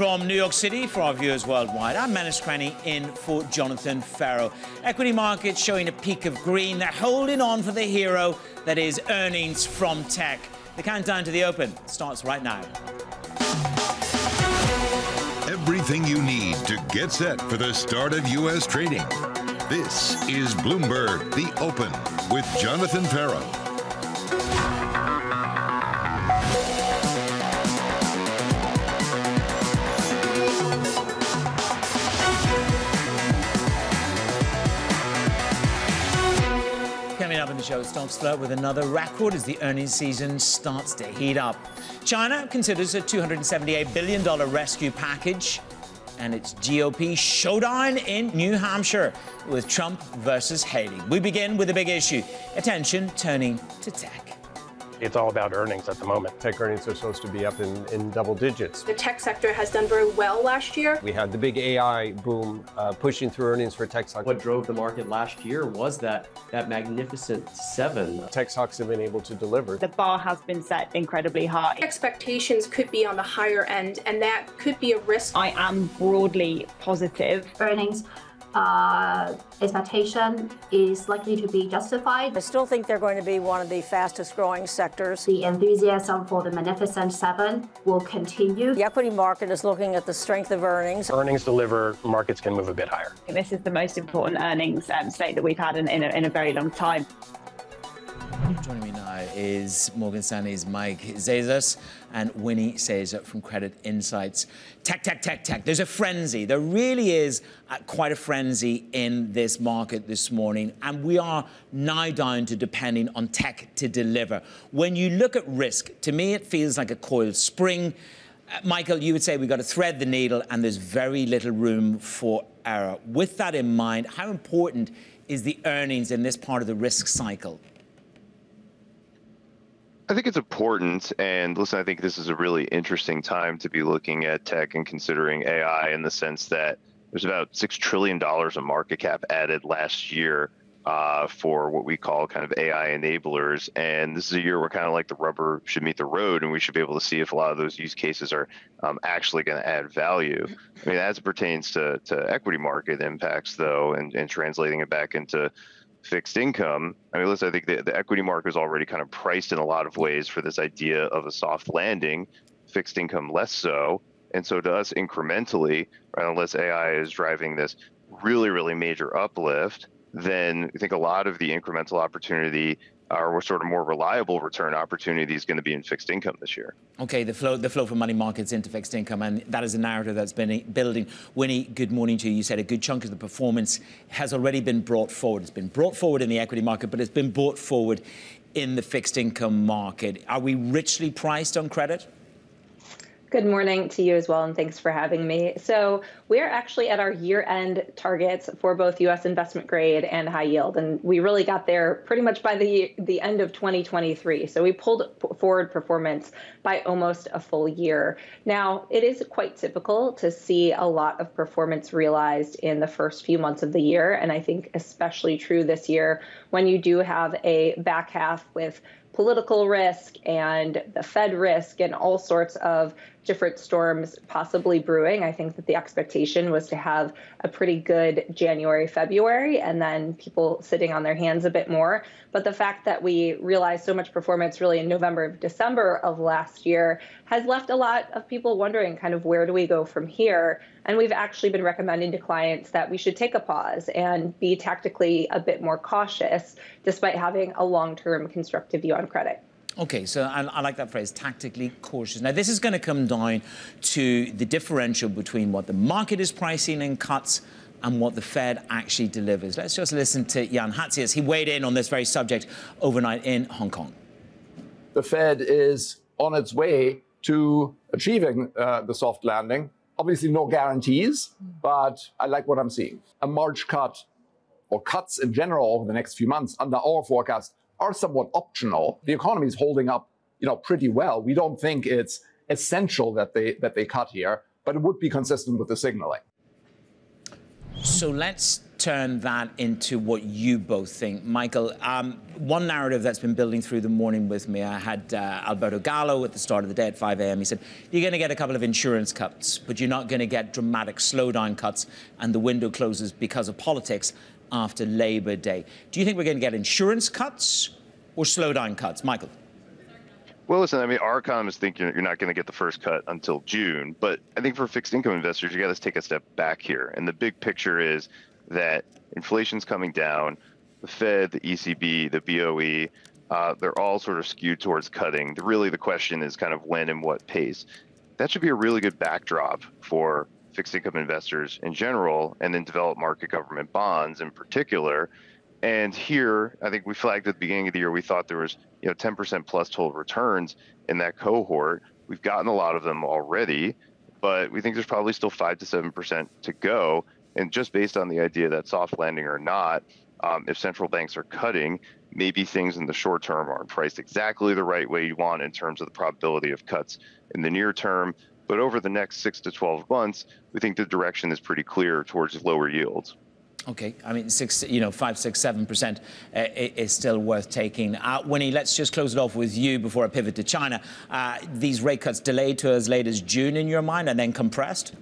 From New York City, for our viewers worldwide, I'm Manus Cranny in for Jonathan Ferro. Equity markets showing a peak of green. They're holding on for the hero that is earnings from tech. The countdown to the open starts right now. Everything you need to get set for the start of U.S. trading. This is Bloomberg The Open with Jonathan Ferro. Coming up in the show, stocks float with another record as the earnings season starts to heat up. China considers a $278 billion rescue package, and its GOP showdown in New Hampshire with Trump versus Haley. We begin with a big issue attention turning to tech. It's all about earnings at the moment. Tech earnings are supposed to be up in, in double digits. The tech sector has done very well last year. We had the big AI boom uh, pushing through earnings for tech stocks. What drove the market last year was that that magnificent seven. Tech stocks have been able to deliver. The bar has been set incredibly high. Expectations could be on the higher end, and that could be a risk. I am broadly positive. earnings uh, expectation is likely to be justified. I still think they're going to be one of the fastest growing sectors. The enthusiasm for the Magnificent Seven will continue. The equity market is looking at the strength of earnings. Earnings deliver, markets can move a bit higher. This is the most important earnings um, state that we've had in, in, a, in a very long time. Joining me now is Morgan Stanley's Mike Zezas and Winnie Cisar from Credit Insights. Tech, tech, tech, tech. There's a frenzy. There really is uh, quite a frenzy in this market this morning, and we are now down to depending on tech to deliver. When you look at risk, to me, it feels like a coiled spring. Uh, Michael, you would say we've got to thread the needle, and there's very little room for error. With that in mind, how important is the earnings in this part of the risk cycle? I think it's important. And listen, I think this is a really interesting time to be looking at tech and considering AI in the sense that there's about $6 trillion of market cap added last year uh, for what we call kind of AI enablers. And this is a year where kind of like the rubber should meet the road, and we should be able to see if a lot of those use cases are um, actually going to add value. I mean, as it pertains to, to equity market impacts, though, and, and translating it back into fixed income. I mean, listen, I think the, the equity market is already kind of priced in a lot of ways for this idea of a soft landing, fixed income less so. And so to us, incrementally, right, unless AI is driving this really, really major uplift, then I think a lot of the incremental opportunity our sort of more reliable return opportunity is going to be in fixed income this year. Okay, the flow, the flow from money markets into fixed income, and that is a narrative that's been eh, building. Winnie, good morning to you. You said a good chunk of the performance has already been brought forward. It's been brought forward in the equity market, but it's been brought forward in the fixed income market. Are we richly priced on credit? Good morning to you as well, and thanks for having me. So, we're actually at our year end targets for both US investment grade and high yield. And we really got there pretty much by the, the end of 2023. So, we pulled forward performance by almost a full year. Now, it is quite typical to see a lot of performance realized in the first few months of the year. And I think especially true this year when you do have a back half with political risk and the Fed risk and all sorts of different storms possibly brewing. I think that the expectation was to have a pretty good January, February, and then people sitting on their hands a bit more. But the fact that we realized so much performance really in November, December of last year has left a lot of people wondering kind of where do we go from here? And we've actually been recommending to clients that we should take a pause and be tactically a bit more cautious despite having a long term constructive view on credit. Okay, so I, I, like that phrase, tactically cautious. Now, this is going to come down to the differential between what the market is pricing in cuts and what the Fed actually delivers. Let's just listen to Jan Hatzius. He weighed in on this very subject overnight in Hong Kong. The Fed is on its way to achieving uh, the soft landing. Obviously, no guarantees, but I like what I'm seeing. A March cut or cuts in general over the next few months under our forecast are somewhat optional. The economy is holding up, you know, pretty well. We don't think it's essential that they that they cut here, but it would be consistent with the signaling. So let's turn that into what you both think. Michael, um, one narrative that's been building through the morning with me, I had uh, Alberto Gallo at the start of the day at 5 a.m. He said, You're going to get a couple of insurance cuts, but you're not going to get dramatic slowdown cuts, and the window closes because of politics after Labor Day. Do you think we're going to get insurance cuts or slowdown cuts? Michael? Well, listen, I mean, our economists think you're, you're not going to get the first cut until June, but I think for fixed income investors, you got to take a step back here. And the big picture is that inflation's coming down, the Fed, the ECB, the BOE, uh, they're all sort of skewed towards cutting. Really, the question is kind of when and what pace. That should be a really good backdrop for fixed income investors in general, and then developed market government bonds in particular. And here, I think we flagged at the beginning of the year, we thought there was, you know, 10% plus total returns in that cohort. We've gotten a lot of them already, but we think there's probably still five to 7% to go. And just based on the idea that soft landing or not, um, if central banks are cutting, maybe things in the short term aren't priced exactly the right way you want in terms of the probability of cuts in the near term. But over the next six to 12 months, we think the direction is pretty clear towards lower yields. Okay, I mean, six, you know, five, six, seven percent uh, is still worth taking. Uh, Winnie, let's just close it off with you before I pivot to China. Uh, these rate cuts delayed to as late as June in your mind, and then compressed.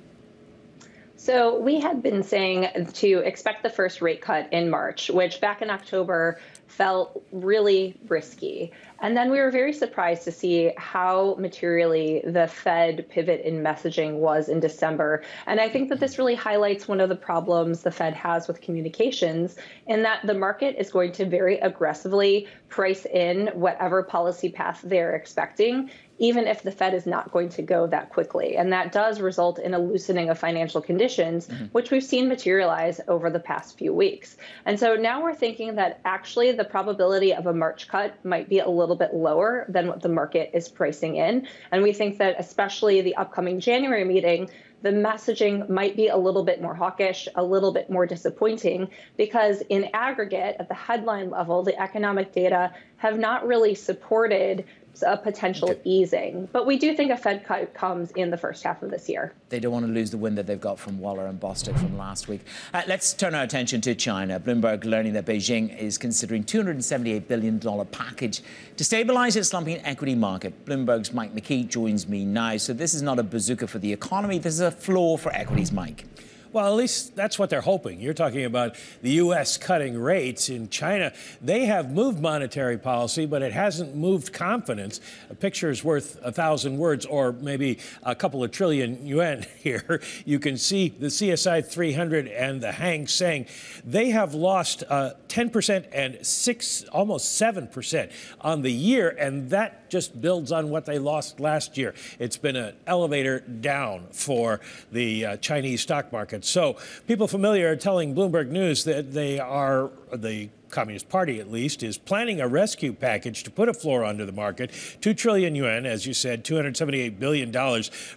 So we had been saying to expect the first rate cut in March, which back in October felt really risky. And then we were very surprised to see how materially the Fed pivot in messaging was in December. And I think that this really highlights one of the problems the Fed has with communications, in that the market is going to very aggressively price in whatever policy path they're expecting even if the Fed is not going to go that quickly. And that does result in a loosening of financial conditions, mm-hmm. which we've seen materialize over the past few weeks. And so now we're thinking that actually the probability of a March cut might be a little bit lower than what the market is pricing in. And we think that especially the upcoming January meeting, the messaging might be a little bit more hawkish, a little bit more disappointing, because in aggregate, at the headline level, the economic data have not really supported a potential okay. easing. But we do think a Fed cut comes in the first half of this year. They don't want to lose the win that they've got from Waller and Bostic from last week. Uh, let's turn our attention to China. Bloomberg learning that Beijing is considering $278 billion package to stabilize its slumping equity market. Bloomberg's Mike McKee joins me now. So this is not a bazooka for the economy. This is a floor for equities, Mike. Well, at least that's what they're hoping. You're talking about the U.S. cutting rates in China. They have moved monetary policy, but it hasn't moved confidence. A picture is worth a thousand words, or maybe a couple of trillion yuan here. You can see the CSI 300 and the Hang Seng. They have lost uh, 10% and six, almost 7% on the year, and that just builds on what they lost last year. It's been an elevator down for the uh, Chinese stock market. So people familiar are telling Bloomberg News that they are the Communist Party, at least, is planning a rescue package to put a floor under the market. Two trillion yuan, as you said, $278 billion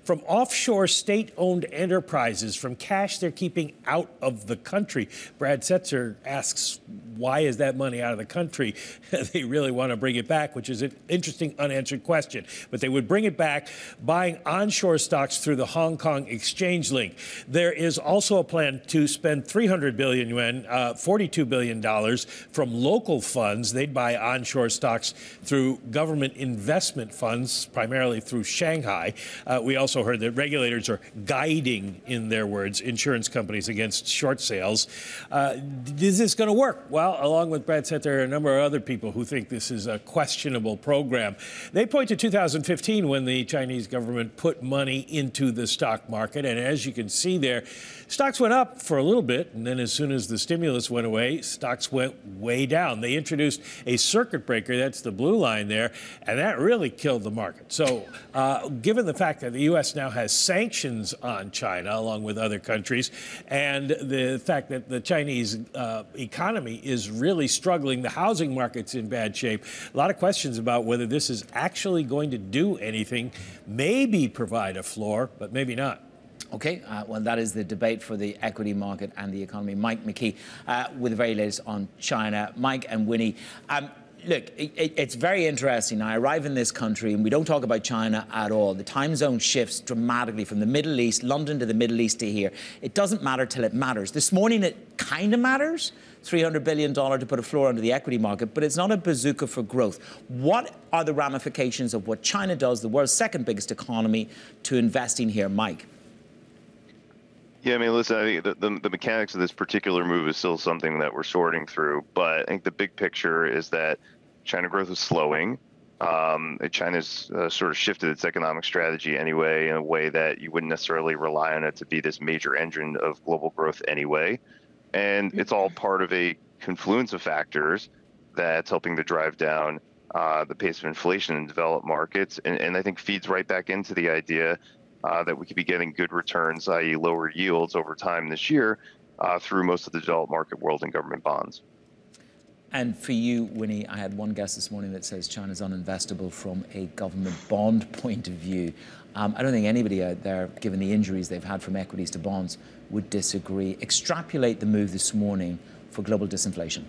from offshore state owned enterprises, from cash they're keeping out of the country. Brad Setser asks, why is that money out of the country? they really want to bring it back, which is an interesting unanswered question. But they would bring it back buying onshore stocks through the Hong Kong exchange link. There is also a plan to spend 300 billion yuan, uh, $42 billion from local funds. They'd buy onshore stocks through government investment funds, primarily through Shanghai. Uh, we also heard that regulators are guiding, in their words, insurance companies against short sales. Uh, is this going to work? Well, along with Brad Setser, there are a number of other people who think this is a questionable program. They point to 2015 when the Chinese government put money into the stock market. And as you can see there, stocks went up for a little bit. And then as soon as the stimulus went away, stocks went way down. They introduced a circuit breaker, that's the blue line there, and that really killed the market. So, uh, given the fact that the U.S. now has sanctions on China, along with other countries, and the fact that the Chinese uh, economy is really struggling, the housing market's in bad shape, a lot of questions about whether this is actually going to do anything, maybe provide a floor, but maybe not. Okay, uh, well, that is the debate for the equity market and the economy. Mike McKee uh, with the very latest on China. Mike and Winnie, um, look, it, it's very interesting. I arrive in this country and we don't talk about China at all. The time zone shifts dramatically from the Middle East, London to the Middle East to here. It doesn't matter till it matters. This morning it kind of matters. $300 billion to put a floor under the equity market, but it's not a bazooka for growth. What are the ramifications of what China does, the world's second biggest economy, to investing here, Mike? Yeah, I mean, listen, I think the, the, the, mechanics of this particular move is still something that we're sorting through. But I think the big picture is that China growth is slowing. Um, China's uh, sort of shifted its economic strategy anyway in a way that you wouldn't necessarily rely on it to be this major engine of global growth anyway. And it's all part of a confluence of factors that's helping to drive down uh, the pace of inflation in developed markets. And, and I think feeds right back into the idea uh, that we could be getting good returns, i.e., lower yields over time this year uh, through most of the developed market world and government bonds. And for you, Winnie, I had one guest this morning that says China's uninvestable from a government bond point of view. Um, I don't think anybody out there, given the injuries they've had from equities to bonds, would disagree. Extrapolate the move this morning for global disinflation.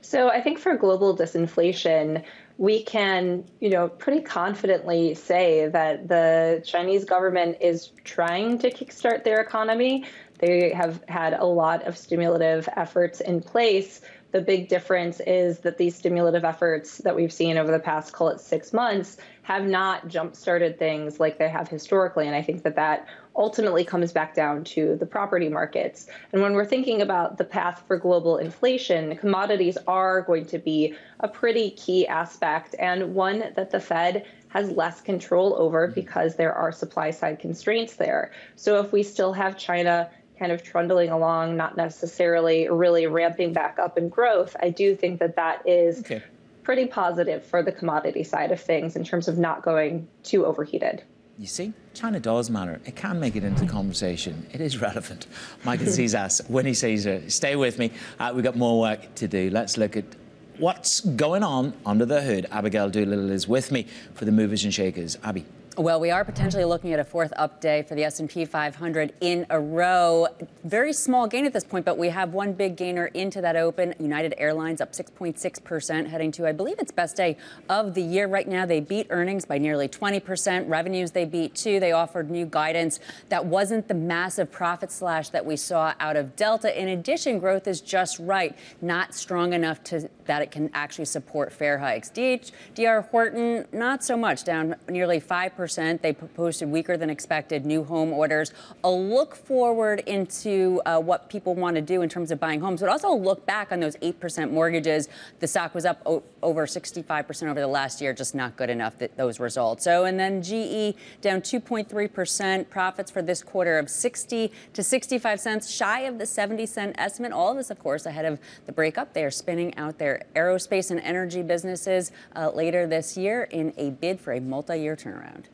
So I think for global disinflation, we can, you know, pretty confidently say that the Chinese government is trying to kickstart their economy. They have had a lot of stimulative efforts in place. The big difference is that these stimulative efforts that we've seen over the past, call it six months, have not jump started things like they have historically. And I think that that ultimately comes back down to the property markets. And when we're thinking about the path for global inflation, commodities are going to be a pretty key aspect and one that the Fed has less control over mm-hmm. because there are supply side constraints there. So if we still have China kind of trundling along, not necessarily really ramping back up in growth, I do think that that is okay. pretty positive for the commodity side of things in terms of not going too overheated. You see, China does matter. It can make it into conversation. It is relevant. Michael Zezas, Winnie Cisar, stay with me. Uh, we've got more work to do. Let's look at what's going on under the hood. Abigail Doolittle is with me for the movers and shakers. Abby. Well, we are potentially looking at a fourth up day for the S&P 500 in a row. Very small gain at this point, but we have one big gainer into that open. United Airlines up 6.6%, heading to, I believe, its best day of the year right now. They beat earnings by nearly 20%. Revenues they beat too. They offered new guidance that wasn't the massive profit slash that we saw out of Delta. In addition, growth is just right, not strong enough to that it can actually support fare hikes. DR Horton, not so much, down nearly 5%. They posted weaker than expected new home orders. A look forward into uh, what people want to do in terms of buying homes, but also look back on those 8% mortgages. The stock was up over 65% over the last year, just not good enough, that, those results. So, and then GE down 2.3%, profits for this quarter of 60 to 65 cents, shy of the 70 cent estimate. All of this, of course, ahead of the breakup. They are spinning out their their aerospace and energy businesses uh, later this year in a bid for a multi year turnaround.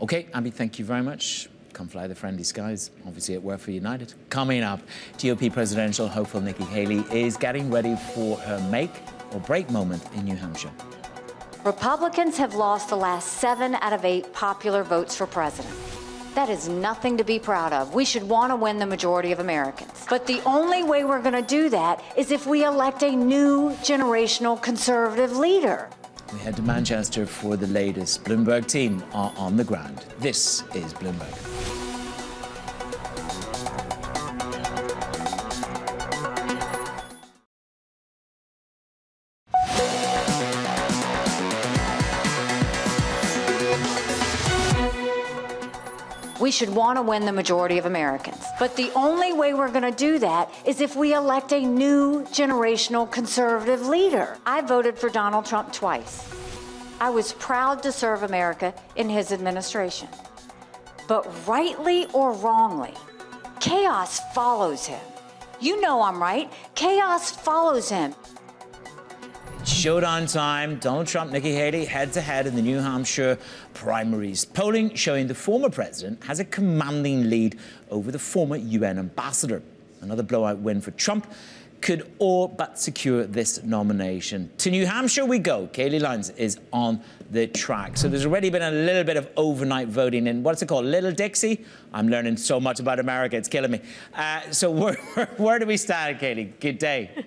Okay, Abby, thank you very much. Come fly the friendly skies, obviously at work for United. Coming up, GOP presidential hopeful Nikki Haley is getting ready for her make or break moment in New Hampshire. Republicans have lost the last seven out of eight popular votes for president. That is nothing to be proud of. We should want to win the majority of Americans. But the only way we're going to do that is if we elect a new generational conservative leader. We head to Manchester for the latest. Bloomberg team are on the ground. This is Bloomberg. We should want to win the majority of Americans. But the only way we're going to do that is if we elect a new generational conservative leader. I voted for Donald Trump twice. I was proud to serve America in his administration. But rightly or wrongly, chaos follows him. You know I'm right. Chaos follows him. Showdown time. Donald Trump, Nikki Haley head to head in the New Hampshire primaries. Polling showing the former president has a commanding lead over the former UN ambassador. Another blowout win for Trump could all but secure this nomination. To New Hampshire we go. Kailey Leinz is on the track. So there's already been a little bit of overnight voting in, what's it called, Little Dixie? I'm learning so much about America, it's killing me. Uh, so where, where, do we stand, Kaily? Good day.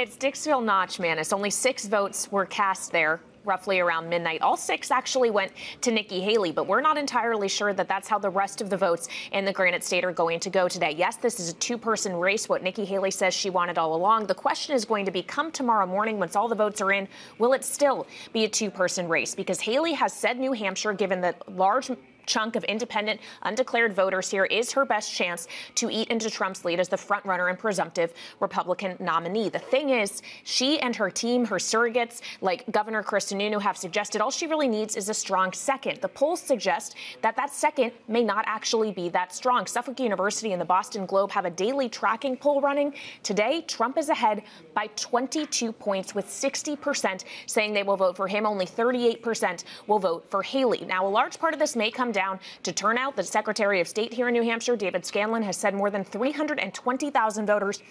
It's Dixville Notch, Manus. Only six votes were cast there roughly around midnight. All six actually went to Nikki Haley, but we're not entirely sure that that's how the rest of the votes in the Granite State are going to go today. Yes, this is a two person race, what Nikki Haley says she wanted all along. The question is going to be come tomorrow morning, once all the votes are in, will it still be a two person race? Because Haley has said New Hampshire, given the large chunk of independent, undeclared voters here is her best chance to eat into Trump's lead as the frontrunner and presumptive Republican nominee. The thing is, she and her team, her surrogates, like Governor Chris Sununu, have suggested all she really needs is a strong second. The polls suggest that that second may not actually be that strong. Suffolk University and the Boston Globe have a daily tracking poll running. Today, Trump is ahead by 22 points, with 60% saying they will vote for him. Only 38% will vote for Haley. Now, a large part of this may come down to turnout. The Secretary of State here in New Hampshire, David Scanlon, has said more than 320,000 voters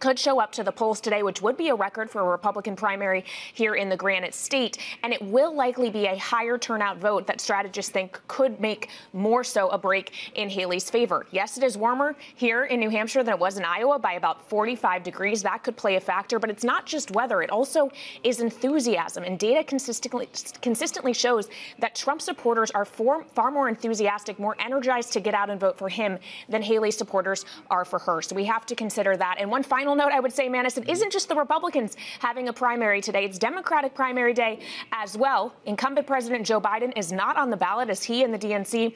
could show up to the polls today, which would be a record for a Republican primary here in the Granite State. And it will likely be a higher turnout vote that strategists think could make more so a break in Haley's favor. Yes, it is warmer here in New Hampshire than it was in Iowa by about 45 degrees. That could play a factor, but it's not just weather. It also is enthusiasm. And data consistently consistently shows that Trump supporters are far, far more enthusiastic, more energized to get out and vote for him than Haley supporters are for her. So we have to consider that. And one final final note, I would say, Manus, it mm-hmm. isn't just the Republicans having a primary today. It's Democratic primary day as well. Incumbent President Joe Biden is not on the ballot as he and the DNC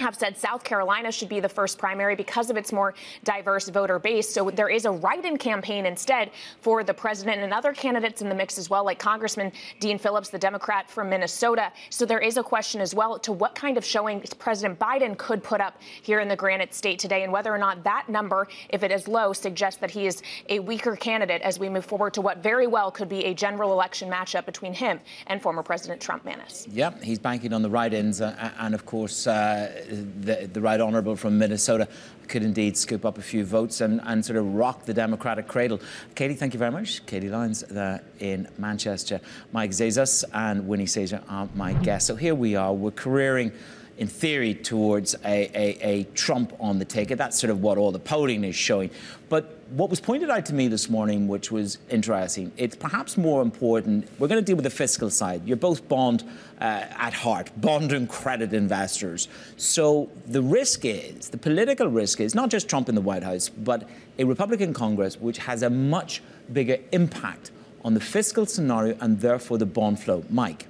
have said South Carolina should be the first primary because of its more diverse voter base. So there is a write-in campaign instead for the president and other candidates in the mix as well, like Congressman Dean Phillips, the Democrat from Minnesota. So there is a question as well to what kind of showing President Biden could put up here in the Granite State today and whether or not that number, if it is low, suggests that he is a weaker candidate as we move forward to what very well could be a general election matchup between him and former President Trump Manus. Yep, he's banking on the write-ins uh, and, of course, uh, the, the right honourable from Minnesota could indeed scoop up a few votes and, and sort of rock the Democratic cradle. Katie, thank you very much. Katie Leinz uh, in Manchester. Mike Zezas and Winnie Seja are my guests. So here we are. We're careering in theory, towards a, a, a, Trump on the ticket. That's sort of what all the polling is showing. But what was pointed out to me this morning, which was interesting, it's perhaps more important. We're going to deal with the fiscal side. You're both bond uh, at heart, bond and credit investors. So the risk is, the political risk is not just Trump in the White House, but a Republican Congress which has a much bigger impact on the fiscal scenario and therefore the bond flow. Mike.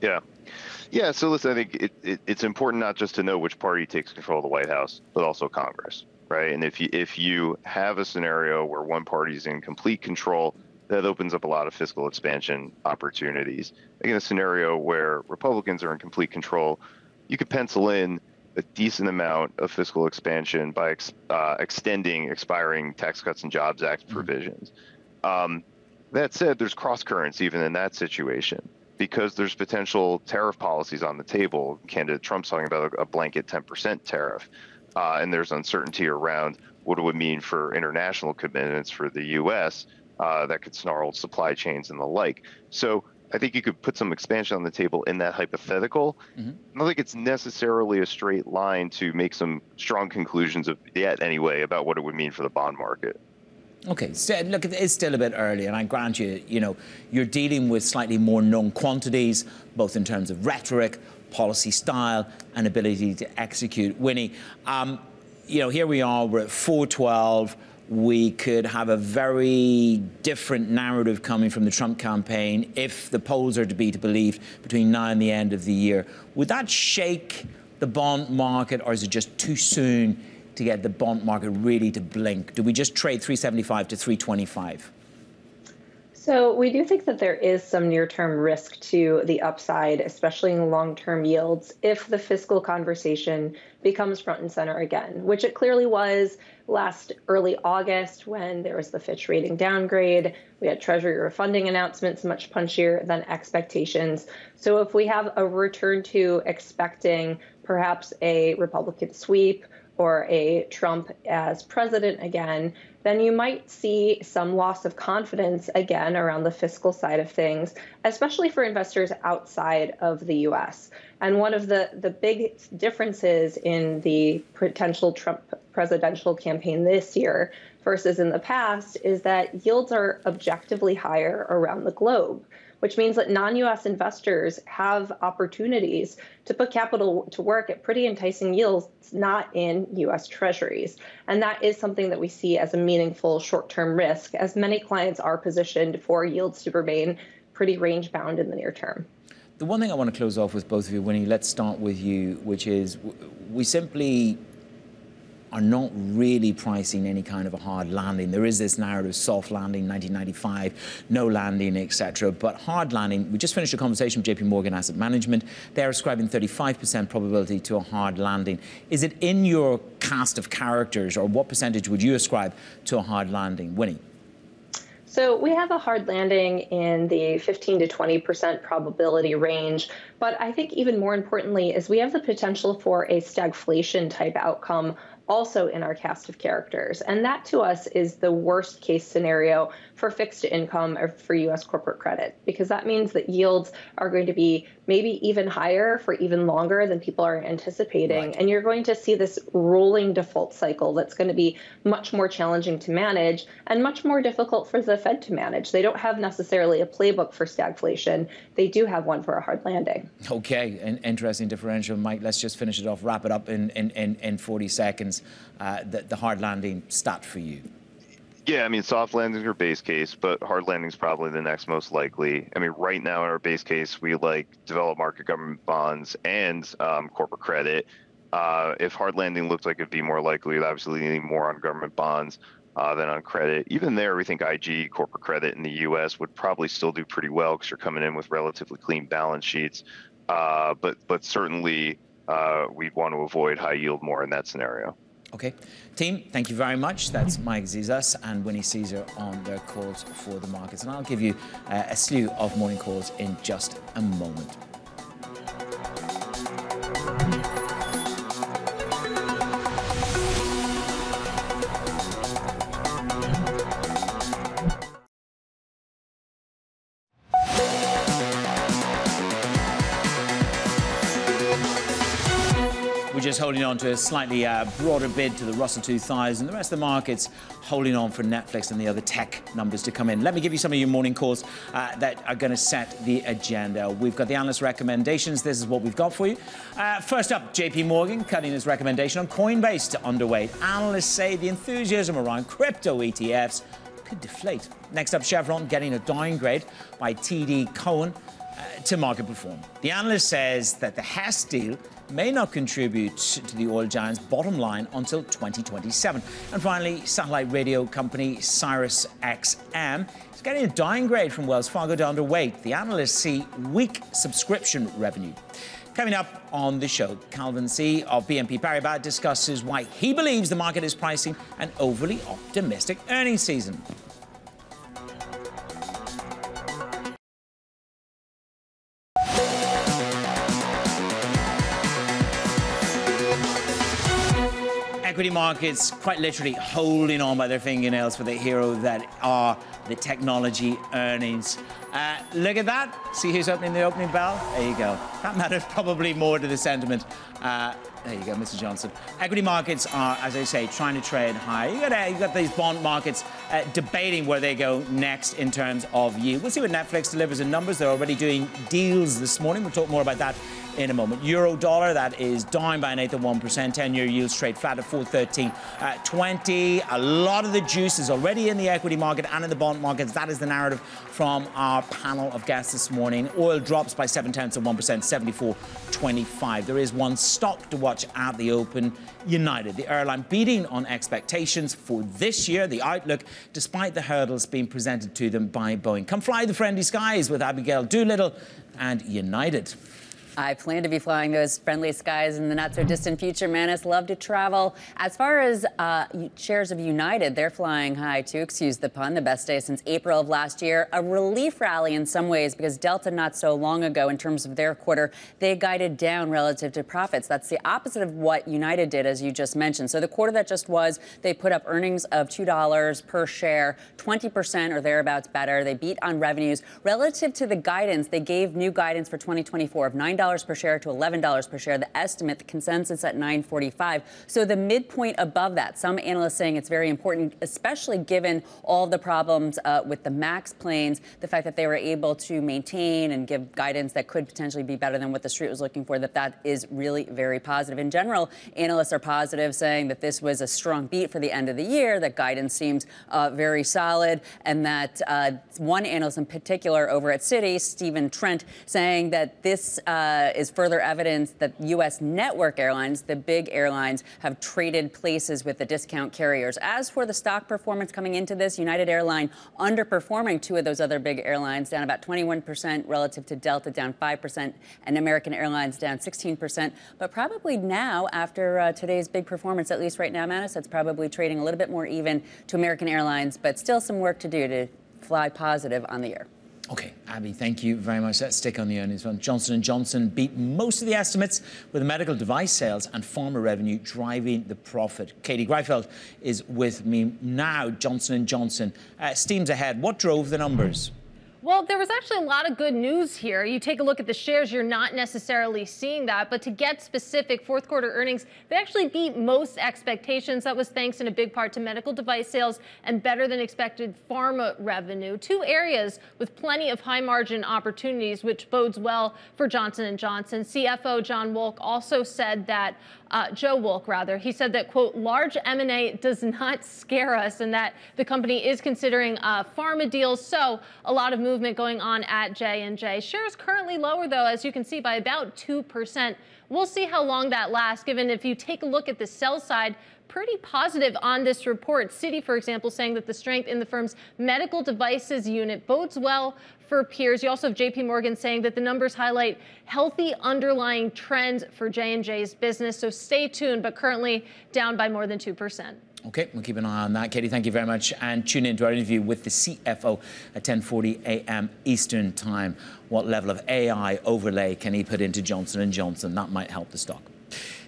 Yeah. Yeah, so listen, I think it, it, it's important not just to know which party takes control of the White House, but also Congress, right? And if you if you have a scenario where one party is in complete control, that opens up a lot of fiscal expansion opportunities. Again, a scenario where Republicans are in complete control, you could pencil in a decent amount of fiscal expansion by ex, uh, extending expiring Tax Cuts and Jobs Act mm-hmm. provisions. Um, that said, there's cross currents even in that situation because there's potential tariff policies on the table. Candidate Trump's talking about a blanket 10% tariff, uh, and there's uncertainty around what it would mean for international commitments for the U.S. Uh, that could snarl supply chains and the like. So I think you could put some expansion on the table in that hypothetical. Mm-hmm. I don't think it's necessarily a straight line to make some strong conclusions of yet anyway about what it would mean for the bond market. Okay, so look, it's still a bit early, and I grant you, you know, you're dealing with slightly more known quantities, both in terms of rhetoric, policy style, and ability to execute. Winnie, um, you know, here we are, we're at 412. We could have a very different narrative coming from the Trump campaign if the polls are to be to believe between now and the end of the year. Would that shake the bond market, or is it just too soon to get the bond market really to blink? Do we just trade 375 to 325? So we do think that there is some near-term risk to the upside, especially in long-term yields, if the fiscal conversation becomes front and center again, which it clearly was last early August when there was the Fitch rating downgrade. We had Treasury refunding announcements much punchier than expectations. So if we have a return to expecting perhaps a Republican sweep or a Trump as president again, then you might see some loss of confidence again around the fiscal side of things, especially for investors outside of the US. And one of the, the big differences in the potential Trump presidential campaign this year versus in the past is that yields are objectively higher around the globe which means that non US investors have opportunities to put capital to work at pretty enticing yields, not in US treasuries. And that is something that we see as a meaningful short term risk, as many clients are positioned for yields to remain pretty range bound in the near term. The one thing I want to close off with both of you, Winnie, let's start with you, which is we simply are not really pricing any kind of a hard landing. There is this narrative soft landing, 1995, no landing, etc. But hard landing, we just finished a conversation with JP Morgan Asset Management. They're ascribing 35% probability to a hard landing. Is it in your cast of characters, or what percentage would you ascribe to a hard landing? Winnie. So we have a hard landing in the 15 to 20% probability range. But I think even more importantly is we have the potential for a stagflation type outcome also in our cast of characters. And that to us is the worst case scenario for fixed income or for US corporate credit, because that means that yields are going to be maybe even higher for even longer than people are anticipating. Right. And you're going to see this rolling default cycle that's going to be much more challenging to manage and much more difficult for the Fed to manage. They don't have necessarily a playbook for stagflation, they do have one for a hard landing. Okay, an interesting differential. Mike, let's just finish it off, wrap it up in, in, in, in 40 seconds. Uh, the, the hard landing stat for you. Yeah, I mean, soft landings are base case, but hard landing is probably the next most likely. I mean, right now in our base case, we like developed market government bonds and um, corporate credit. Uh, if hard landing looked like it'd be more likely, obviously leaning more on government bonds uh, than on credit. Even there, we think IG corporate credit in the U.S. would probably still do pretty well because you're coming in with relatively clean balance sheets. Uh, but but certainly, uh, we'd want to avoid high yield more in that scenario. Okay. Team, thank you very much. That's Mike Zezas and Winnie Cisar on their calls for the markets. And I'll give you uh, a slew of morning calls in just a moment. Just holding on to a slightly uh, broader bid to the Russell 2000. and The rest of the markets holding on for Netflix and the other tech numbers to come in. Let me give you some of your morning calls uh, that are going to set the agenda. We've got the analyst recommendations. This is what we've got for you. Uh, first up, JP Morgan cutting his recommendation on Coinbase to underweight. Analysts say the enthusiasm around crypto ETFs could deflate. Next up, Chevron getting a downgrade by TD Cowen to market perform. The analyst says that the Hess deal may not contribute to the oil giant's bottom line until 2027. And finally, satellite radio company Sirius XM is getting a downgrade from Wells Fargo to underweight. The analysts see weak subscription revenue. Coming up on the show, Calvin Tse of BNP Paribas discusses why he believes the market is pricing an overly optimistic earnings season. Markets quite literally holding on by their fingernails for the hero that are the technology earnings. Uh, look at that. See who's opening the opening bell? There you go. That matters probably more to the sentiment. Uh, there you go, Mr. Johnson. Equity markets are, as I say, trying to trade high. You got, you got these bond markets uh, debating where they go next in terms of yield. We'll see what Netflix delivers in numbers. They're already doing deals this morning. We'll talk more about that in a moment. Euro dollar, that is down by an eighth of 1%. 10 year yield straight flat at 413. Uh, 20. A lot of the juice is already in the equity market and in the bond markets. That is the narrative from our panel of guests this morning. Oil drops by 7 tenths of 1%, 74.25. There is one stock to watch at the open. United, the airline beating on expectations for this year, the outlook, despite the hurdles being presented to them by Boeing. Come fly the friendly skies with Abigail Doolittle and United. I plan to be flying those friendly skies in the not so distant future. Manus love to travel. As far as uh, shares of United, they're flying high too. Excuse the pun. The best day since April of last year. A relief rally in some ways because Delta not so long ago in terms of their quarter they guided down relative to profits. That's the opposite of what United did, as you just mentioned. So the quarter that just was, they put up earnings of two dollars per share, 20% or thereabouts better. They beat on revenues relative to the guidance. They gave new guidance for 2024 of nine dollars $10 per share to $11 per share. The estimate, the consensus at 9.45. So the midpoint above that. Some analysts saying it's very important, especially given all the problems uh, with the MAX planes, the fact that they were able to maintain and give guidance that could potentially be better than what the street was looking for. That that is really very positive. In general, analysts are positive, saying that this was a strong beat for the end of the year. That guidance seems uh, very solid, and that uh, one analyst in particular over at Citi, Stephen Trent, saying that this uh, is further evidence that U.S. network airlines, the big airlines, have traded places with the discount carriers. As for the stock performance coming into this, United Airline underperforming two of those other big airlines, down about 21% relative to Delta, down 5%, and American Airlines down 16%. But probably now, after uh, today's big performance, at least right now, Manus, it's probably trading a little bit more even to American Airlines, but still some work to do to fly positive on the year. Okay, Abby, thank you very much. Let's stick on the earnings one. Johnson & Johnson beat most of the estimates with medical device sales and pharma revenue driving the profit. Katie Greifeld is with me now. Johnson & Johnson uh, steams ahead. What drove the numbers? Well, there was actually a lot of good news here. You take a look at the shares, you're not necessarily seeing that. But to get specific, fourth quarter earnings, they actually beat most expectations. That was thanks in a big part to medical device sales and better than expected pharma revenue. Two areas with plenty of high margin opportunities, which bodes well for Johnson & Johnson. CFO John Wolk also said that uh, Joe Wolk, rather, he said that, quote, large M&A does not scare us and that the company is considering uh, pharma deals. So a lot of movement going on at J&J. Shares currently lower, though, as you can see, by about 2%. We'll see how long that lasts, given if you take a look at the sell side, pretty positive on this report. Citi, for example, saying that the strength in the firm's medical devices unit bodes well for peers. You also have JP Morgan saying that the numbers highlight healthy underlying trends for J&J's business. So stay tuned, but currently down by more than 2%. Okay, we'll keep an eye on that. Katie, thank you very much. And tune in to our interview with the CFO at 10:40 a.m. Eastern Time. What level of AI overlay can he put into Johnson & Johnson? That might help the stock.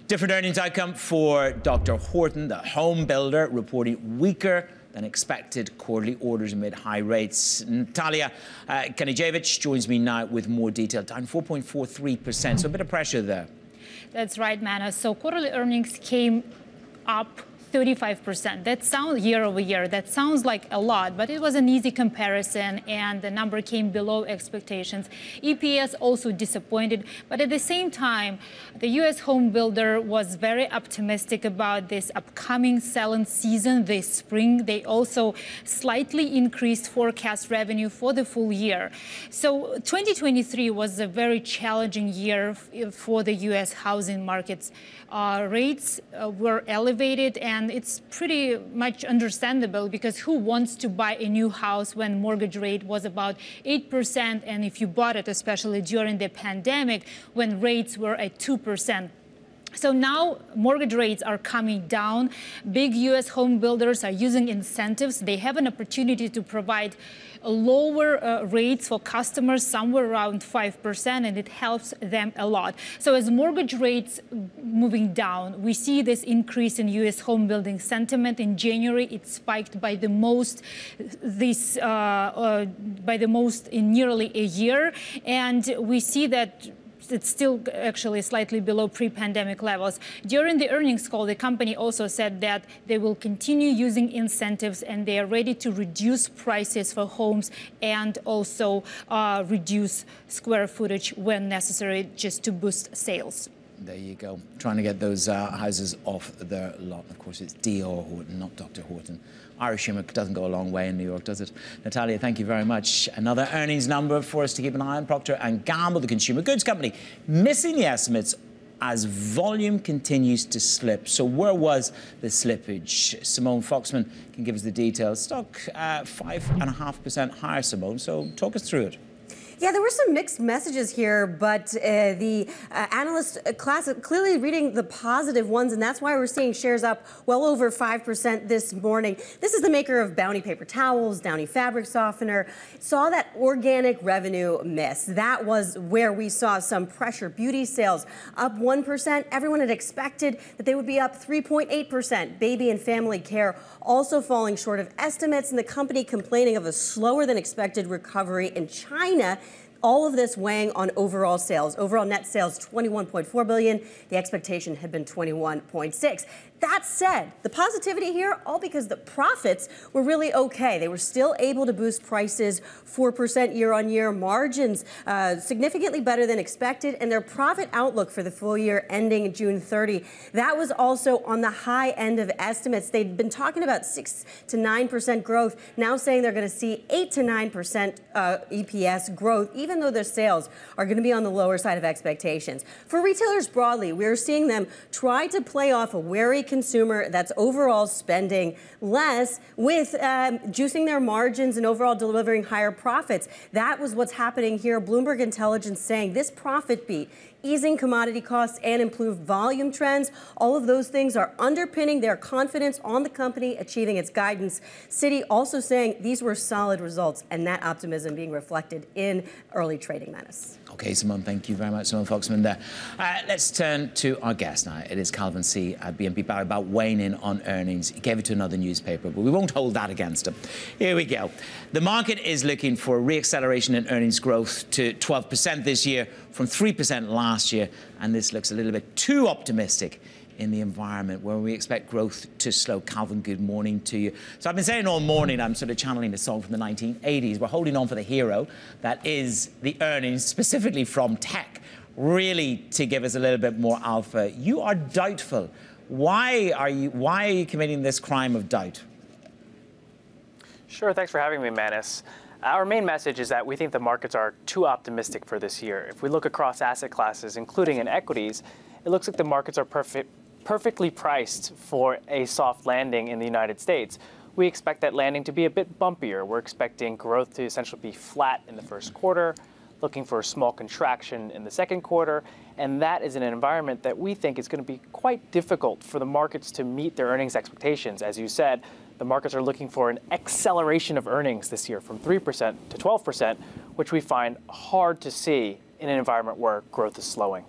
Different earnings outcome for Dr. Horton, the home builder, reporting weaker than expected quarterly orders amid high rates. Natalia uh, joins me now with more detail, down 4.43%, so a bit of pressure there. That's right, Manus. So quarterly earnings came up 35%. That sounds year over year. That sounds like a lot, but it was an easy comparison and the number came below expectations. EPS also disappointed, but at the same time, the US home builder was very optimistic about this upcoming selling season this spring. They also slightly increased forecast revenue for the full year. So 2023 was a very challenging year for the US housing markets. Uh, rates uh, were elevated and it's pretty much understandable because who wants to buy a new house when mortgage rate was about 8% and if you bought it especially during the pandemic when rates were at 2%. So now mortgage rates are coming down. Big US home builders are using incentives. They have an opportunity to provide lower uh, rates for customers, somewhere around 5%, and it helps them a lot. So as mortgage rates moving down, we see this increase in US home building sentiment. In January, it spiked by the most this uh, uh, by the most in nearly a year. And we see that it's still actually slightly below pre-pandemic levels. During the earnings call, the company also said that they will continue using incentives and they are ready to reduce prices for homes and also uh, reduce square footage when necessary just to boost sales. There you go. Trying to get those uh, houses off their lot. Of course, it's D.R. Horton, not Dr. Horton. Irish humour doesn't go a long way in New York, does it? Natalia, thank you very much. Another earnings number for us to keep an eye on. Procter & Gamble, the consumer goods company, missing the estimates as volume continues to slip. So where was the slippage? Simone Foxman can give us the details. Stock uh, 5.5% higher, Simone. So talk us through it. Yeah, there were some mixed messages here, but uh, the uh, analyst class clearly reading the positive ones, and that's why we're seeing shares up well over 5% this morning. This is the maker of Bounty paper towels, Downy fabric softener. Saw that organic revenue miss. That was where we saw some pressure. Beauty sales up 1%. Everyone had expected that they would be up 3.8%. Baby and family care also falling short of estimates, and the company complaining of a slower than expected recovery in China All of this weighing on overall sales. Overall net sales 21.4 billion. The expectation had been 21.6. That said, the positivity here, all because the profits were really okay. They were still able to boost prices 4% year on year, margins uh, significantly better than expected, and their profit outlook for the full year ending June 30. That was also on the high end of estimates. They'd been talking about 6 to 9% growth, now saying they're going to see 8 to 9% uh, EPS growth, even though their sales are going to be on the lower side of expectations. For retailers broadly, we're seeing them try to play off a wary consumer that's overall spending less with um, juicing their margins and overall delivering higher profits. That was what's happening here. Bloomberg Intelligence saying this profit beat easing commodity costs and improved volume trends. All of those things are underpinning their confidence on the company achieving its guidance. Citi also saying these were solid results and that optimism being reflected in early trading Manus. Okay, Simone, thank you very much, Simone Foxman there. Uh, let's turn to our guest now. It is Calvin Tse at BNP Paribas weighing in on earnings. He gave it to another newspaper, but we won't hold that against him. Here we go. The market is looking for a reacceleration in earnings growth to 12% this year from 3% last year, and this looks a little bit too optimistic in the environment where we expect growth to slow. Calvin, good morning to you. So I've been saying all morning, I'm sort of channeling a song from the 1980s. We're holding on for the hero that is the earnings, specifically from tech, really to give us a little bit more alpha. You are doubtful. Why are you, why are you committing this crime of doubt? Sure, thanks for having me, Manus. Our main message is that we think the markets are too optimistic for this year. If we look across asset classes, including in equities, it looks like the markets are perfect, perfectly priced for a soft landing in the United States. We expect that landing to be a bit bumpier. We're expecting growth to essentially be flat in the first quarter, looking for a small contraction in the second quarter, and that is an environment that we think is going to be quite difficult for the markets to meet their earnings expectations. As you said, the markets are looking for an acceleration of earnings this year from 3% to 12%, which we find hard to see in an environment where growth is slowing.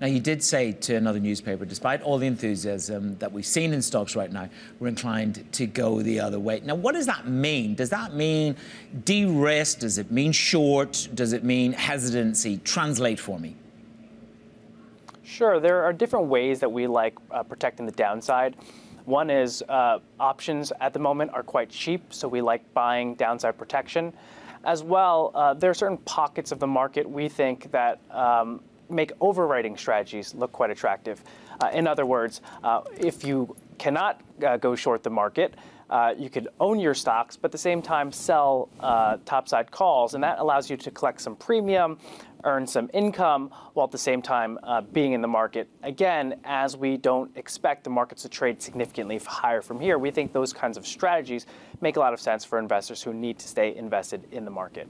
Now, you did say to another newspaper, despite all the enthusiasm that we've seen in stocks right now, we're inclined to go the other way. Now, what does that mean? Does that mean de risk? Does it mean short? Does it mean hesitancy? Translate for me. Sure. There are different ways that we like uh, protecting the downside. One is uh, options at the moment are quite cheap, so we like buying downside protection. As well, uh, there are certain pockets of the market we think that um, make overwriting strategies look quite attractive. Uh, in other words, uh, if you cannot uh, go short the market, uh, you could own your stocks, but at the same time sell topside calls, and that allows you to collect some premium, earn some income, while at the same time uh, being in the market. Again, as we don't expect the markets to trade significantly higher from here, we think those kinds of strategies make a lot of sense for investors who need to stay invested in the market.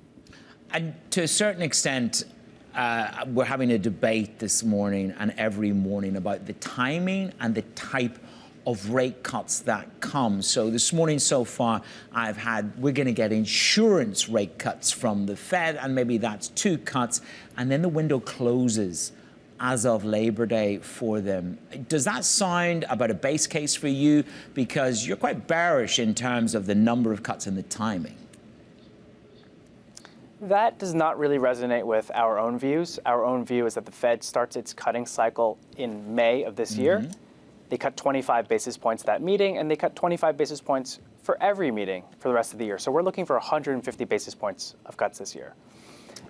And to a certain extent, uh, we're having a debate this morning and every morning about the timing and the type of rate cuts that come. So this morning so far, I've had, we're going to get insurance rate cuts from the Fed, and maybe that's two cuts, and then the window closes as of Labor Day for them. Does that sound about a base case for you? Because you're quite bearish in terms of the number of cuts and the timing. That does not really resonate with our own views. Our own view is that the Fed starts its cutting cycle in May of this mm-hmm. year. They cut 25 basis points that meeting, and they cut 25 basis points for every meeting for the rest of the year. So we're looking for 150 basis points of cuts this year.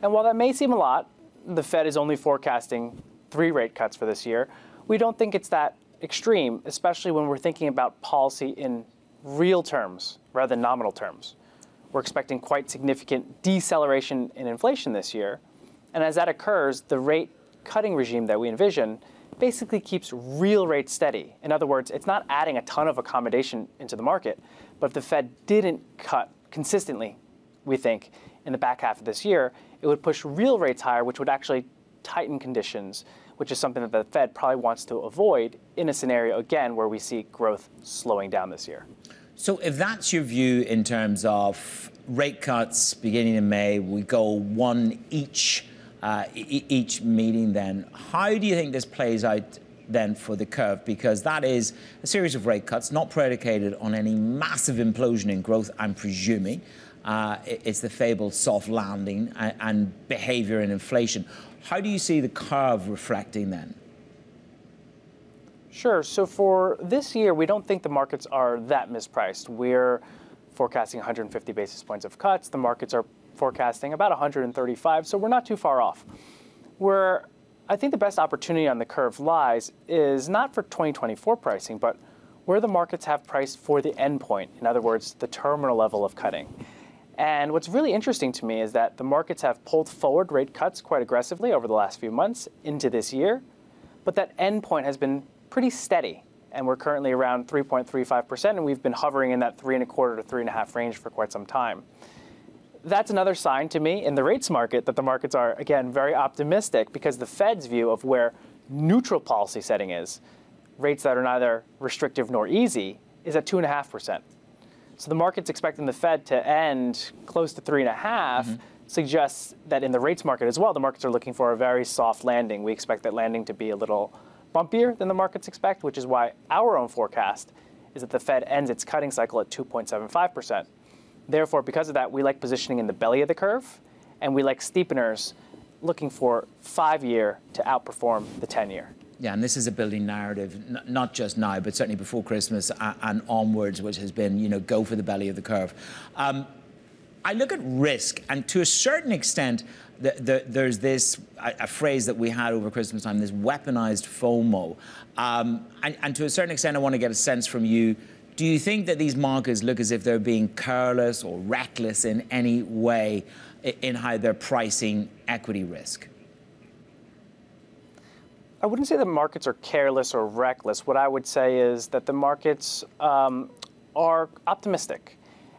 And while that may seem a lot, the Fed is only forecasting three rate cuts for this year. We don't think it's that extreme, especially when we're thinking about policy in real terms rather than nominal terms. We're expecting quite significant deceleration in inflation this year. And as that occurs, the rate cutting regime that we envision basically keeps real rates steady. In other words, it's not adding a ton of accommodation into the market, but if the Fed didn't cut consistently, we think, in the back half of this year, it would push real rates higher, which would actually tighten conditions, which is something that the Fed probably wants to avoid in a scenario, again, where we see growth slowing down this year. So, if that's your view in terms of rate cuts beginning in May, we go one each uh, e- each meeting then. How do you think this plays out then for the curve? Because that is a series of rate cuts, not predicated on any massive implosion in growth, I'm presuming. Uh, it's the fabled soft landing and, and behavior and inflation. How do you see the curve reflecting then? Sure. So for this year, we don't think the markets are that mispriced. We're forecasting 150 basis points of cuts. The markets are forecasting about 135, so we're not too far off. Where I think the best opportunity on the curve lies is not for 2024 pricing, but where the markets have priced for the endpoint. In other words, the terminal level of cutting. And what's really interesting to me is that the markets have pulled forward rate cuts quite aggressively over the last few months into this year, but that endpoint has been pretty steady. And we're currently around 3.35%, and we've been hovering in that three and a quarter to three and a half range for quite some time. That's another sign to me in the rates market that the markets are, again, very optimistic because the Fed's view of where neutral policy setting is, rates that are neither restrictive nor easy, is at 2.5%. So the market's expecting the Fed to end close to 3.5, mm-hmm. suggests that in the rates market as well, the markets are looking for a very soft landing. We expect that landing to be a little bumpier than the markets expect, which is why our own forecast is that the Fed ends its cutting cycle at 2.75%. Therefore, because of that, we like positioning in the belly of the curve, and we like steepeners looking for five year to outperform the 10 year. Yeah, and this is a building narrative, not just now, but certainly before Christmas and, and onwards, which has been, you know, go for the belly of the curve. Um, I look at risk, and to a certain extent, the, the, there's this a, a, phrase that we had over Christmas time, this weaponized FOMO. Um, and, and to a certain extent, I want to get a sense from you. Do you think that these markets look as if they're being careless or reckless in any way in how they're pricing equity risk? I wouldn't say the markets are careless or reckless. What I would say is that the markets um, are optimistic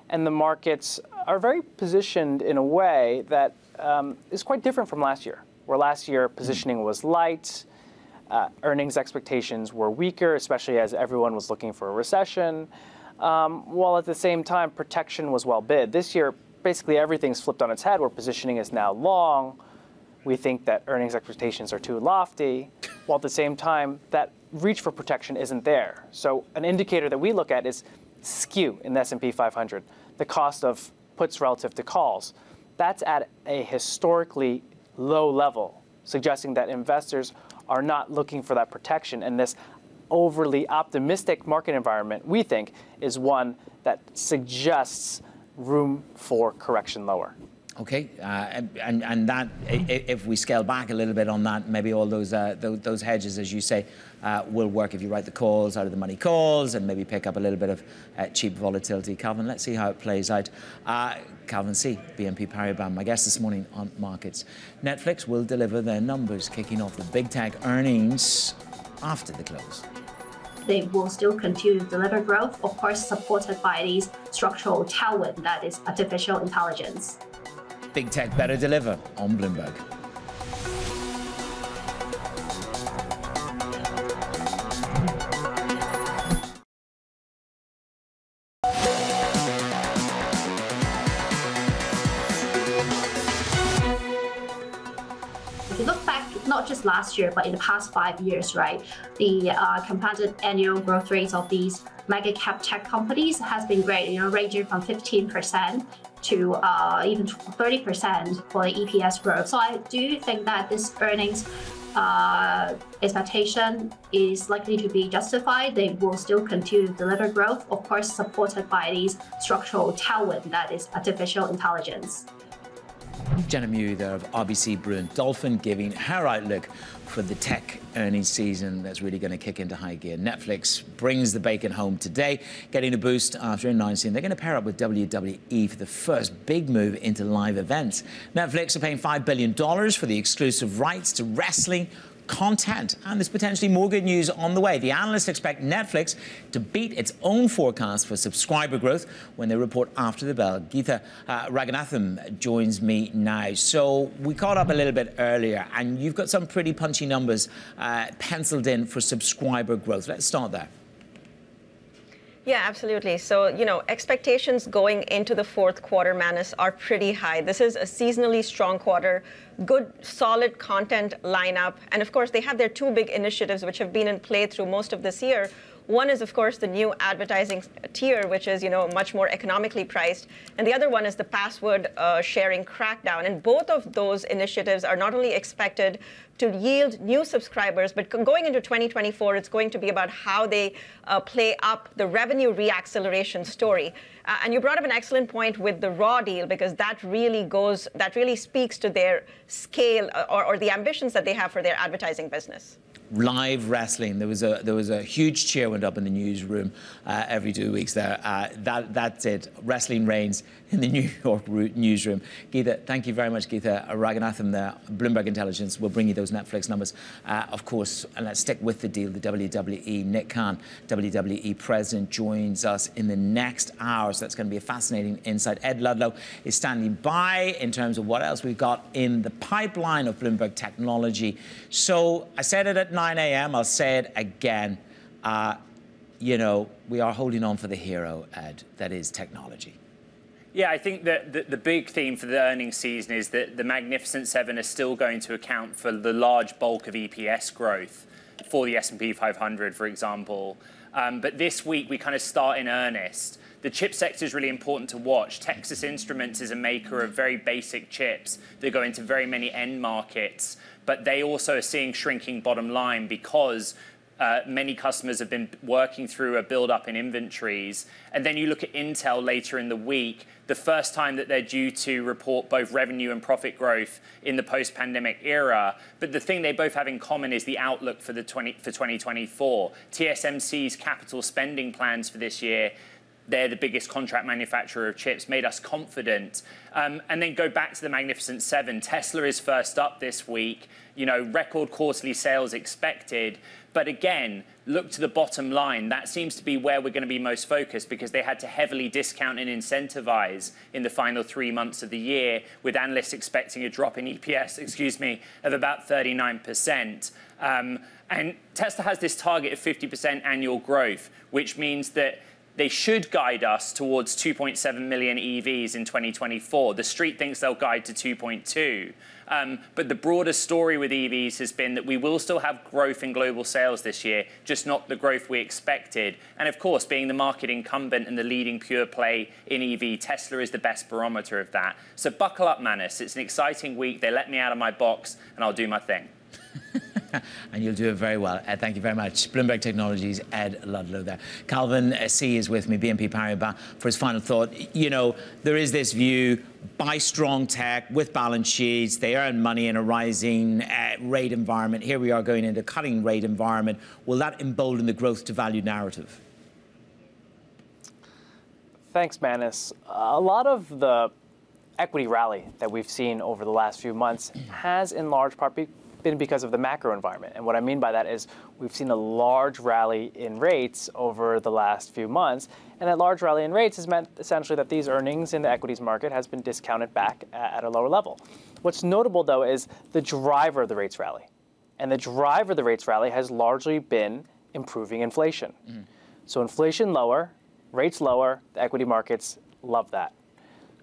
and the markets are very positioned in a way that um, is quite different from last year, where last year positioning was light, uh, earnings expectations were weaker, especially as everyone was looking for a recession, um, while at the same time protection was well bid. This year, basically everything's flipped on its head, where positioning is now long. We think that earnings expectations are too lofty, while at the same time that reach for protection isn't there. So an indicator that we look at is skew in the S&P 500 the cost of puts relative to calls. That's at a historically low level, suggesting that investors are not looking for that protection. And this overly optimistic market environment, we think, is one that suggests room for correction lower. Okay, uh, and and that if we scale back a little bit on that, maybe all those uh, those, hedges, as you say, uh, will work if you write the calls out of the money calls and maybe pick up a little bit of uh, cheap volatility. Calvin, let's see how it plays out. Uh, Calvin Tse, BNP Paribas, my guest this morning on markets. Netflix will deliver their numbers, kicking off the big tech earnings after the close they will still continue to deliver growth, of course, supported by these structural tailwind that is artificial intelligence. Big Tech Better Deliver on Bloomberg. If you look back, not just last year, but in the past five years, right, the uh, compounded annual growth rates of these mega cap tech companies has been great, you know, ranging from 15% to uh, even 30% for the EPS growth. So I do think that this earnings uh, expectation is likely to be justified. They will still continue to deliver growth, of course, supported by these structural tailwind that is artificial intelligence. Janet Mui there of RBC Brewin Dolphin giving her outlook for the tech earnings season that's really going to kick into high gear. Netflix brings the bacon home today, getting a boost after announcing they're going to pair up with WWE for the first big move into live events. Netflix are paying $5 billion for the exclusive rights to wrestling content. And there's potentially more good news on the way. The analysts expect Netflix to beat its own forecast for subscriber growth when they report after the bell. Geetha uh, joins me now. So we caught up a little bit earlier, and you've got some pretty punchy numbers uh, penciled in for subscriber growth. Let's start there. Yeah, absolutely. So, you know, expectations going into the fourth quarter, Manus, are pretty high. This is a seasonally strong quarter, good, solid content lineup. And of course, they have their two big initiatives, which have been in play through most of this year. One is, of course, the new advertising tier, which is, you know, much more economically priced, and the other one is the password uh, sharing crackdown. And both of those initiatives are not only expected to yield new subscribers, but going into 2024, it's going to be about how they uh, play up the revenue reacceleration story. Uh, and you brought up an excellent point with the Raw deal because that really goes, that really speaks to their scale uh, or, or the ambitions that they have for their advertising business live wrestling. There was a there was a huge cheer went up in the newsroom uh, every two weeks. There, uh, that that's it. Wrestling reigns in the New York newsroom. Geetha, thank you very much, Geetha Ranganathan. There, Bloomberg Intelligence will bring you those Netflix numbers, uh, of course. And let's stick with the deal. The WWE Nick Khan, WWE president, joins us in the next hour. So that's going to be a fascinating insight. Ed Ludlow is standing by in terms of what else we've got in the pipeline of Bloomberg technology. So I said it at 9 a.m. I'll say it again. Uh, you know, we are holding on for the hero, Ed, that is technology. Yeah, I think that the, the, big theme for the earnings season is that the Magnificent Seven are still going to account for the large bulk of EPS growth for the S&P 500, for example. Um, but this week we kind of start in earnest. The chip sector is really important to watch. Texas Instruments is a maker of very basic chips that go into very many end markets but they also are seeing shrinking bottom line because uh, many customers have been working through a build-up in inventories. And then you look at Intel later in the week, the first time that they're due to report both revenue and profit growth in the post-pandemic era. But the thing they both have in common is the outlook for the 20, for 2024. TSMC's capital spending plans for this year they're the biggest contract manufacturer of chips, made us confident. Um, and then go back to the Magnificent Seven. Tesla is first up this week, you know, record quarterly sales expected. But again, look to the bottom line. That seems to be where we're going to be most focused because they had to heavily discount and incentivize in the final three months of the year, with analysts expecting a drop in EPS, excuse me, of about 39%. Um, and Tesla has this target of 50% annual growth, which means that they should guide us towards 2.7 million EVs in 2024. The street thinks they'll guide to 2.2. Um, but the broader story with EVs has been that we will still have growth in global sales this year, just not the growth we expected. And of course, being the market incumbent and the leading pure play in EV, Tesla is the best barometer of that. So buckle up, Manus. It's an exciting week. They let me out of my box, and I'll do my thing. and you'll do it very well. Ed, thank you very much. Bloomberg Technologies, Ed Ludlow there. Calvin Tse is with me, BNP Paribas, for his final thought. You know, there is this view buy strong tech with balance sheets. They earn money in a rising uh, rate environment. Here we are going into a cutting rate environment. Will that embolden the growth to value narrative? Thanks, Manus. A lot of the equity rally that we've seen over the last few months has, in large part, be been because of the macro environment. And what I mean by that is we've seen a large rally in rates over the last few months. And that large rally in rates has meant essentially that these earnings in the equities market has been discounted back at a lower level. What's notable, though, is the driver of the rates rally. And the driver of the rates rally has largely been improving inflation. Mm. So inflation lower, rates lower, the equity markets love that.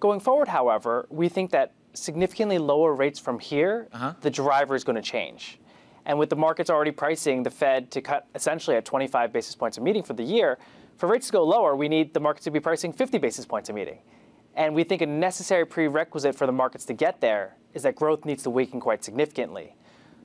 Going forward, however, we think that significantly lower rates from here, uh-huh. the driver is going to change. And with the markets already pricing the Fed to cut essentially at 25 basis points a meeting for the year, for rates to go lower, we need the markets to be pricing 50 basis points a meeting. And we think a necessary prerequisite for the markets to get there is that growth needs to weaken quite significantly.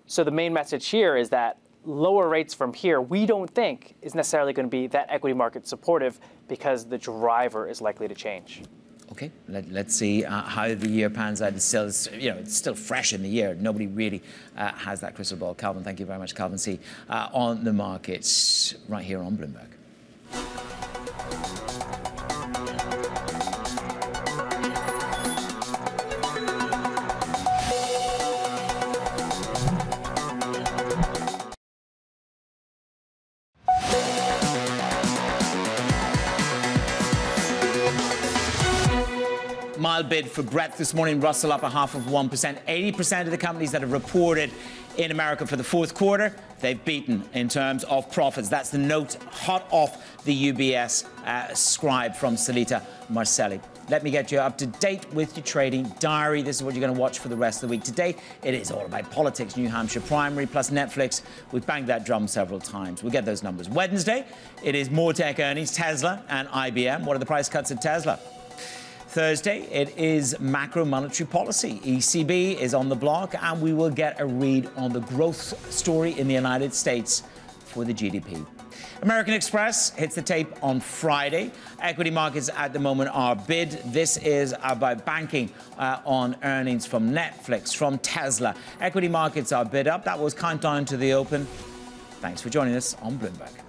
So the main message here is that lower rates from here, we don't think is necessarily going to be that equity market supportive because the driver is likely to change. Okay, Let, us see uh, how the year pans out. It's still, you know, it's still fresh in the year. Nobody really uh, has that crystal ball. Calvin, thank you very much, Calvin Tse. Uh, on the markets right here on Bloomberg. Bid for breadth this morning. Russell up a half of 1%. 80% of the companies that have reported in America for the fourth quarter, they've beaten in terms of profits. That's the note hot off the UBS uh, scribe from Solita Marcelli. let me get you up to date with your trading diary. This is what you're going to watch for the rest of the week. Today, it is all about politics, New Hampshire primary, plus Netflix. We've banged that drum several times. We'll get those numbers. Wednesday, it is more tech earnings, Tesla and IBM. What are the price cuts at Tesla? Thursday, it is macro monetary policy. ECB is on the block, and we will get a read on the growth story in the United States for the GDP. American Express hits the tape on Friday. Equity markets at the moment are bid. This is about banking uh, on earnings from Netflix, from Tesla. Equity markets are bid up. That was countdown to the open. Thanks for joining us on Bloomberg.